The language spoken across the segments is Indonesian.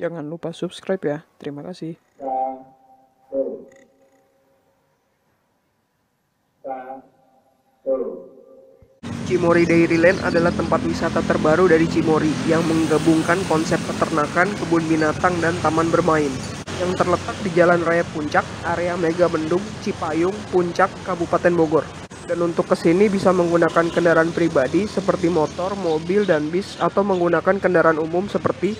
Jangan lupa subscribe ya. Terima kasih. Cimory Dairyland adalah tempat wisata terbaru dari Cimory yang menggabungkan konsep peternakan, kebun binatang, dan taman bermain yang terletak di Jalan Raya Puncak, area Mega Bendung, Cipayung, Puncak, Kabupaten Bogor. Dan untuk ke sini bisa menggunakan kendaraan pribadi seperti motor, mobil, dan bis atau menggunakan kendaraan umum seperti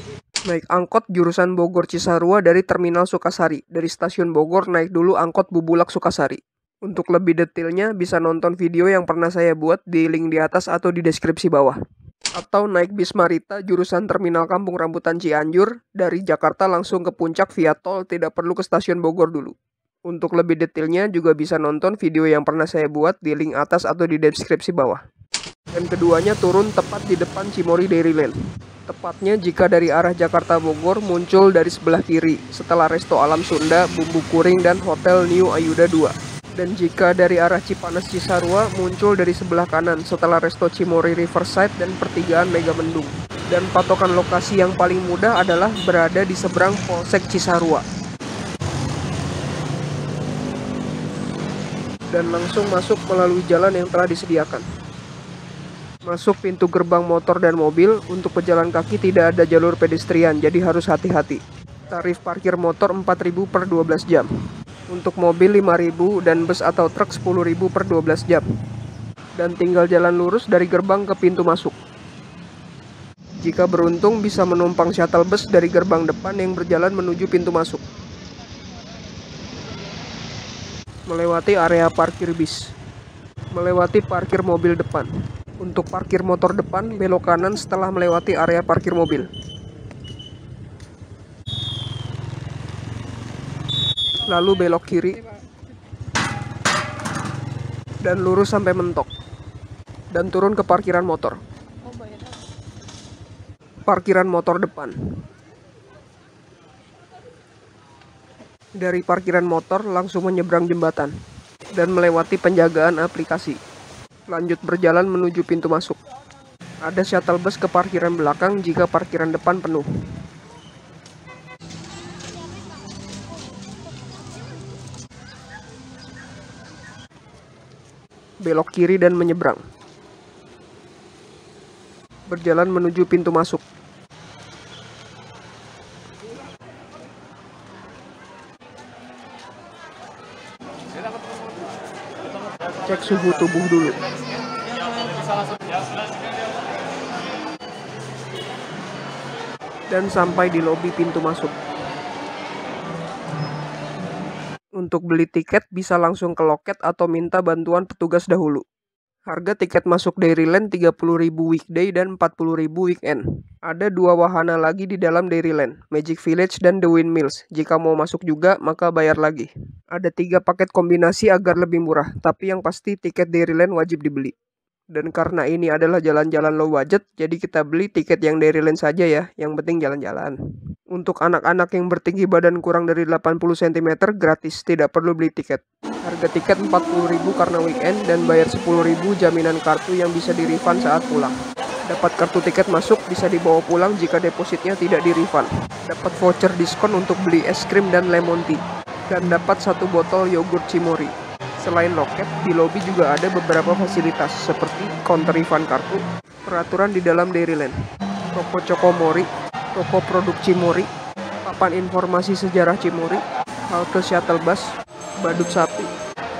naik angkot jurusan Bogor Cisarua dari Terminal Sukasari. Dari stasiun Bogor naik dulu angkot Bubulak Sukasari. Untuk lebih detailnya bisa nonton video yang pernah saya buat di link di atas atau di deskripsi bawah. Atau naik bis Marita jurusan Terminal Kampung Rambutan Cianjur dari Jakarta langsung ke puncak via tol tidak perlu ke stasiun Bogor dulu. Untuk lebih detailnya juga bisa nonton video yang pernah saya buat di link atas atau di deskripsi bawah. Dan keduanya turun tepat di depan Cimory Dairyland. Tepatnya jika dari arah Jakarta Bogor muncul dari sebelah kiri setelah Resto Alam Sunda, Bumbu Kuring, dan Hotel New Ayuda 2. Dan jika dari arah Cipanas Cisarua muncul dari sebelah kanan setelah Resto Cimory Riverside dan pertigaan Mega Mendung. Dan patokan lokasi yang paling mudah adalah berada di seberang Polsek Cisarua. Dan langsung masuk melalui jalan yang telah disediakan. Masuk pintu gerbang motor dan mobil, untuk pejalan kaki tidak ada jalur pedestrian, jadi harus hati-hati. Tarif parkir motor 4000 per 12 jam. Untuk mobil 5000 dan bus atau truk 10000 per 12 jam. Dan tinggal jalan lurus dari gerbang ke pintu masuk. Jika beruntung bisa menumpang shuttle bus dari gerbang depan yang berjalan menuju pintu masuk. Melewati area parkir bis. Melewati parkir mobil depan. Untuk parkir motor depan, belok kanan setelah melewati area parkir mobil. Lalu belok kiri. Dan lurus sampai mentok. Dan turun ke parkiran motor. Parkiran motor depan. Dari parkiran motor langsung menyeberang jembatan. Dan melewati penjagaan aplikasi. Lanjut berjalan menuju pintu masuk. Ada shuttle bus ke parkiran belakang jika parkiran depan penuh. Belok kiri dan menyeberang. Berjalan menuju pintu masuk. Cek suhu tubuh dulu. Dan sampai di lobi pintu masuk. Untuk beli tiket bisa langsung ke loket atau minta bantuan petugas dahulu. Harga tiket masuk Dairyland 30.000 weekday dan 40.000 weekend. Ada dua wahana lagi di dalam Dairyland, Magic Village dan The Windmills. Jika mau masuk juga, maka bayar lagi. Ada tiga paket kombinasi agar lebih murah, tapi yang pasti tiket Dairyland wajib dibeli. Dan karena ini adalah jalan-jalan low budget, jadi kita beli tiket yang Dairyland saja ya, yang penting jalan-jalan. Untuk anak-anak yang bertinggi badan kurang dari 80 cm gratis, tidak perlu beli tiket. Harga tiket 40.000 karena weekend dan bayar 10.000 jaminan kartu yang bisa di refund saat pulang. Dapat kartu tiket masuk bisa dibawa pulang jika depositnya tidak di refund. Dapat voucher diskon untuk beli es krim dan lemon tea. Dan dapat satu botol yogurt Cimory. Selain loket, di lobi juga ada beberapa fasilitas seperti counter refund kartu, peraturan di dalam Dairyland, toko Cokomori, toko produk Cimory, papan informasi sejarah Cimory, halte shuttle bus, badut sapi,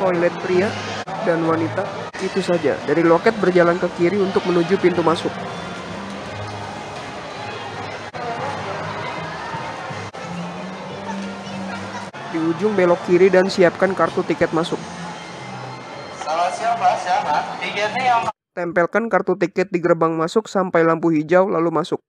toilet pria, dan wanita. Itu saja. Dari loket berjalan ke kiri untuk menuju pintu masuk. Di ujung belok kiri dan siapkan kartu tiket masuk. Tempelkan kartu tiket di gerbang masuk sampai lampu hijau lalu masuk.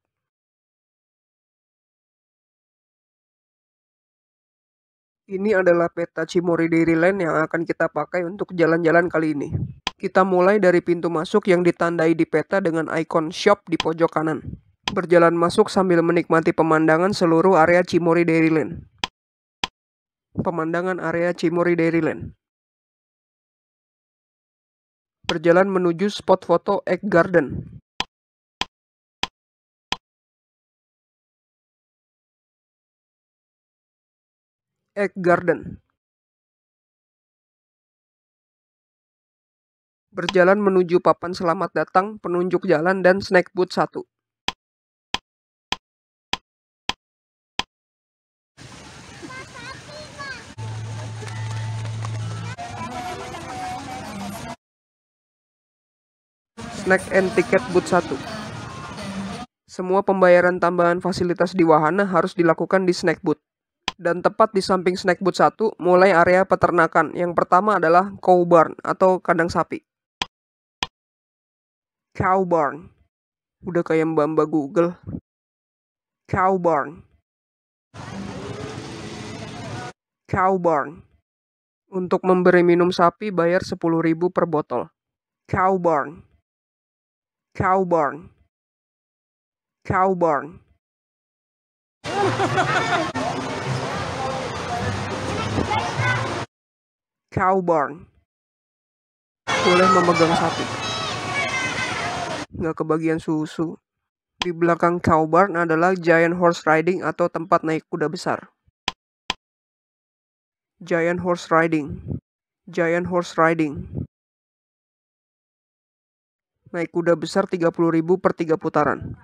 Ini adalah peta Cimory Dairyland yang akan kita pakai untuk jalan-jalan kali ini. Kita mulai dari pintu masuk yang ditandai di peta dengan ikon shop di pojok kanan. Berjalan masuk sambil menikmati pemandangan seluruh area Cimory Dairyland. Pemandangan area Cimory Dairyland. Berjalan menuju spot foto Egg Garden. Egg Garden. Berjalan menuju papan selamat datang, penunjuk jalan, dan snack booth 1. Snack and Ticket Booth 1. Semua pembayaran tambahan fasilitas di wahana harus dilakukan di snack booth. Dan tepat di samping snack booth 1, mulai area peternakan. Yang pertama adalah cow barn atau kandang sapi. Cow barn. Udah kayak mbak-mbak Google. Cow barn. Cow barn. Untuk memberi minum sapi bayar 10.000 per botol. Cow barn. Cow barn. Cow barn. Cow barn. Boleh memegang sapi. Nggak kebagian susu. Di belakang cow barn adalah giant horse riding atau tempat naik kuda besar. Giant horse riding. Giant horse riding. Naik kuda besar 30.000 per 3 putaran.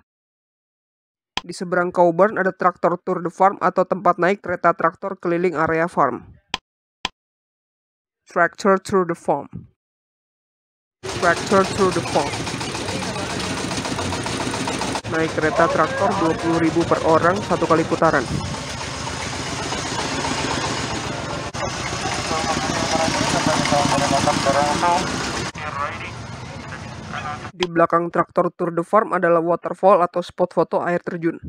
Di seberang cow barn ada traktor tour the farm atau tempat naik kereta traktor keliling area farm. Tractor through the farm. Tractor through the farm. Naik kereta traktor 20.000 per orang satu kali putaran. Di belakang traktor Tour de Farm adalah waterfall atau spot foto air terjun.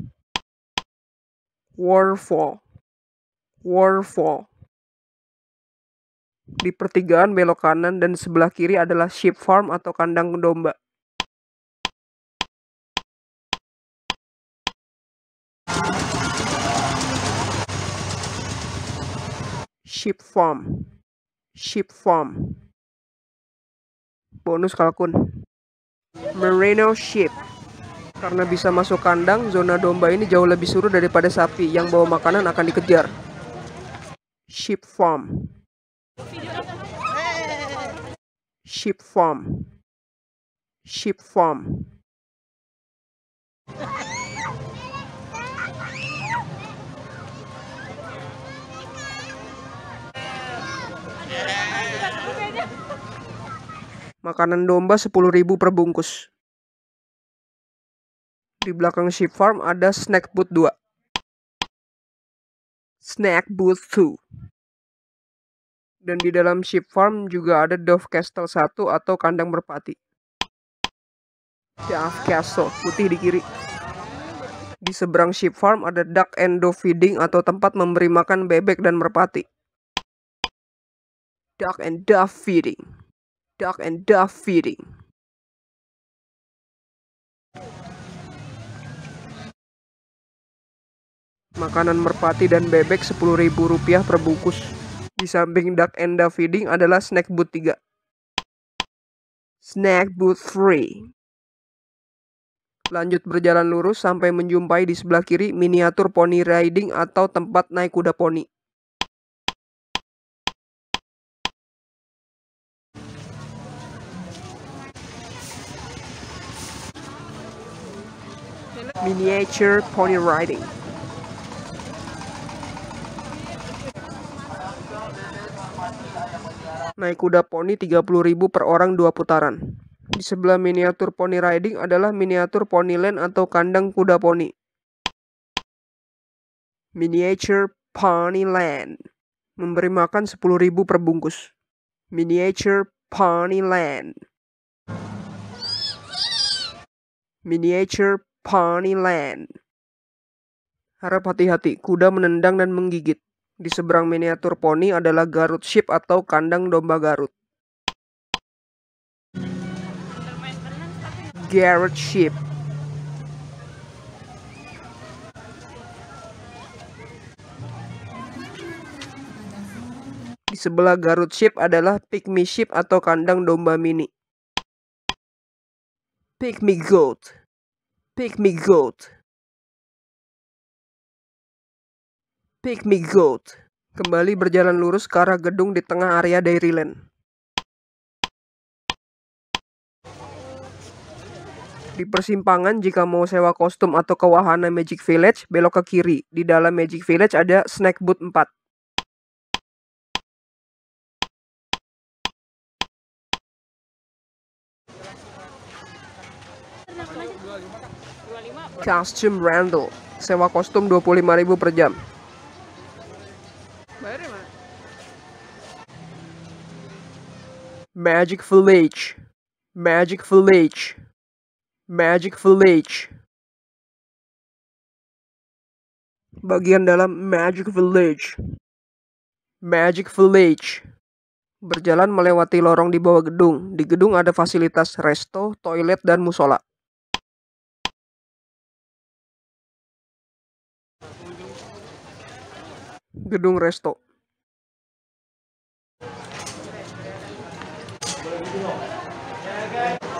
Waterfall. Waterfall. Di pertigaan belok kanan dan sebelah kiri adalah sheep farm atau kandang domba. Sheep farm. Sheep farm. Bonus kalkun. Merino sheep. Karena bisa masuk kandang, zona domba ini jauh lebih suruh daripada sapi yang bawa makanan akan dikejar. Sheep farm. Sheep farm. Sheep farm. Makanan domba 10.000 per bungkus. Di belakang sheep farm ada snack booth 2. Snack booth 2. Dan di dalam sheep farm juga ada Dove Castle 1 atau kandang merpati. Dove Castle, putih di kiri. Di seberang sheep farm ada duck and dove feeding atau tempat memberi makan bebek dan merpati. Duck and dove feeding. Duck and dove feeding. Makanan merpati dan bebek Rp10.000 per bungkus. Di samping duck and dove feeding adalah snack booth 3. Snack booth 3. Lanjut berjalan lurus sampai menjumpai di sebelah kiri miniatur pony riding atau tempat naik kuda poni. Miniature pony riding. Naik kuda poni 30.000 per orang dua putaran. Di sebelah miniatur pony riding adalah miniatur ponyland atau kandang kuda poni. Miniature Ponyland memberi makan 10.000 per bungkus. Miniature Ponyland. Miniature Ponyland. Harap hati-hati, kuda menendang dan menggigit. Di seberang miniatur poni adalah Garut Sheep atau kandang domba Garut. Garut Sheep. Di sebelah Garut Ship adalah Pygmy Ship atau kandang domba mini. Pygmy Goat. Pygmy Goat. Pygmy Goat. Kembali berjalan lurus ke arah gedung di tengah area Dairyland. Di persimpangan, jika mau sewa kostum atau ke wahana Magic Village, belok ke kiri. Di dalam Magic Village ada Snack Booth 4. Costume Randall. Sewa kostum 25.000 per jam. Magic Village. Magic Village. Magic Village. Bagian dalam Magic Village. Magic Village. Berjalan melewati lorong di bawah gedung. Di gedung ada fasilitas resto, toilet, dan musola. Gedung resto.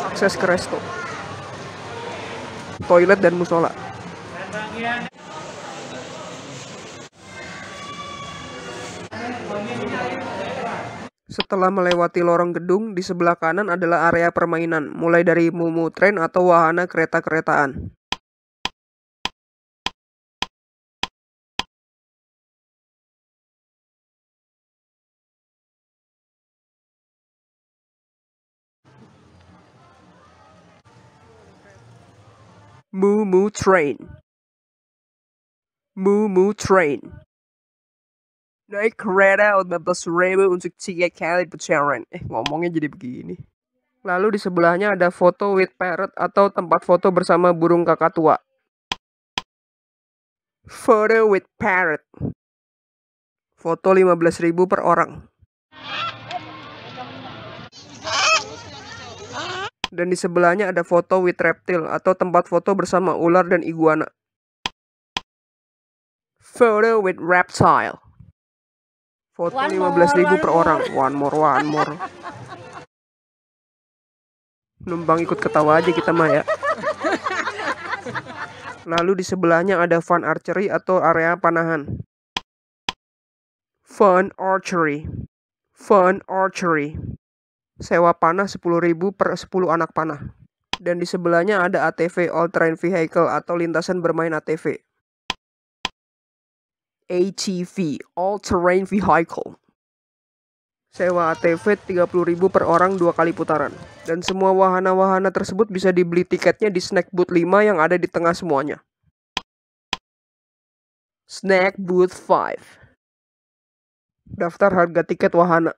Akses ke resto. Toilet dan musola. Setelah melewati lorong gedung, di sebelah kanan adalah area permainan, mulai dari Mumu Train atau wahana kereta-keretaan. Mumu Train. Mumu Train. Naik kereta 15 ribu untuk tiga kali putaran. Eh, ngomongnya jadi begini. Lalu di sebelahnya ada foto with parrot atau tempat foto bersama burung kakak tua. Photo with parrot. Foto 15.000 per orang. Dan di sebelahnya ada foto with reptile atau tempat foto bersama ular dan iguana. Photo with reptile. Foto 15.000 per orang. One more, one more. Numpang ikut ketawa aja kita mah ya. Lalu di sebelahnya ada fun archery atau area panahan. Fun archery. Fun archery sewa panah 10.000 per 10 anak panah. Dan di sebelahnya ada ATV All Terrain Vehicle atau lintasan bermain ATV. ATV All Terrain Vehicle. Sewa ATV 30.000 per orang dua kali putaran. Dan semua wahana-wahana tersebut bisa dibeli tiketnya di Snack Booth 5 yang ada di tengah semuanya. Snack Booth 5. Daftar harga tiket wahana.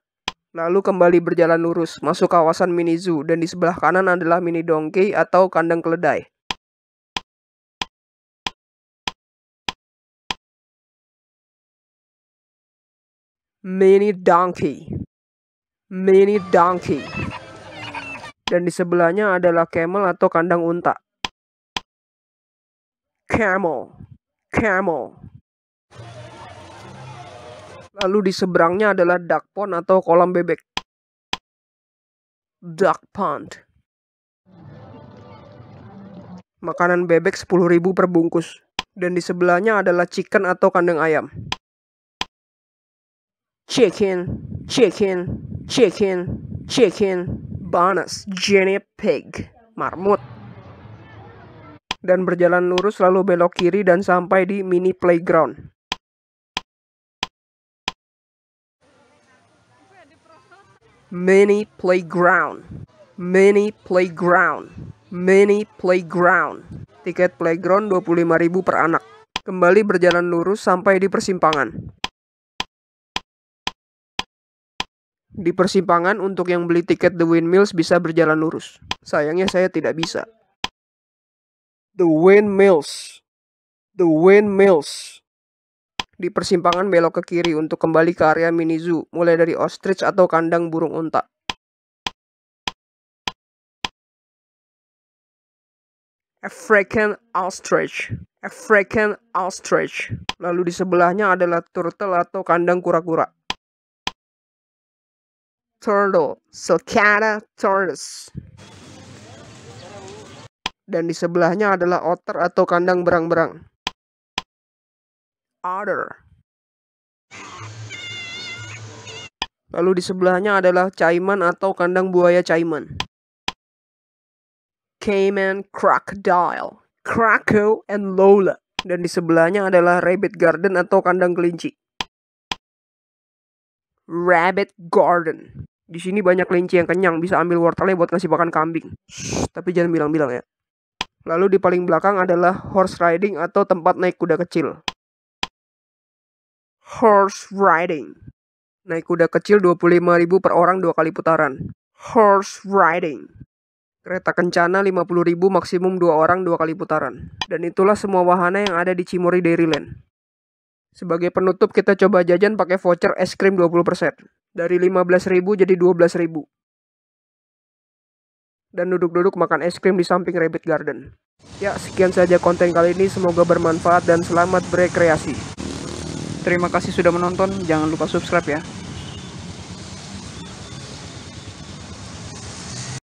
Lalu kembali berjalan lurus, masuk kawasan mini zoo, dan di sebelah kanan adalah mini donkey atau kandang keledai. Mini donkey. Mini donkey. Dan di sebelahnya adalah camel atau kandang unta. Camel. Camel. Lalu di seberangnya adalah duck pond atau kolam bebek. Duck pond. Makanan bebek 10.000 per bungkus. Dan di sebelahnya adalah chicken atau kandang ayam. Chicken, chicken, chicken, chicken, bonus, guinea pig, marmut. Dan berjalan lurus lalu belok kiri dan sampai di mini playground. Mini playground, mini playground, mini playground. Tiket playground 25.000 per anak. Kembali berjalan lurus sampai di persimpangan. Di persimpangan untuk yang beli tiket The Windmills bisa berjalan lurus. Sayangnya saya tidak bisa. The Windmills. The Windmills. Di persimpangan belok ke kiri untuk kembali ke area mini zoo, mulai dari ostrich atau kandang burung unta. African ostrich, African ostrich. Lalu di sebelahnya adalah turtle atau kandang kura-kura. turtle, sulcata tortoise. Dan di sebelahnya adalah otter atau kandang berang-berang. Otter. Lalu di sebelahnya adalah caiman atau kandang buaya caiman. Cayman crocodile, Krakow and Lola. Dan di sebelahnya adalah rabbit garden atau kandang kelinci. Rabbit garden. Di sini banyak kelinci yang kenyang, bisa ambil wortelnya buat ngasih makan kambing. Shh, tapi jangan bilang-bilang ya. Lalu di paling belakang adalah horse riding atau tempat naik kuda kecil. Horse riding. Naik kuda kecil 25.000 per orang dua kali putaran. Horse riding. Kereta kencana 50.000 maksimum dua orang dua kali putaran. Dan itulah semua wahana yang ada di Cimory Dairyland. Sebagai penutup kita coba jajan pakai voucher es krim 20%. Dari 15.000 jadi 12.000. Dan duduk-duduk makan es krim di samping Rabbit Garden. Ya, sekian saja konten kali ini. Semoga bermanfaat dan selamat berekreasi. Terima kasih sudah menonton, jangan lupa subscribe ya.